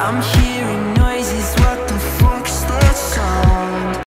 I'm hearing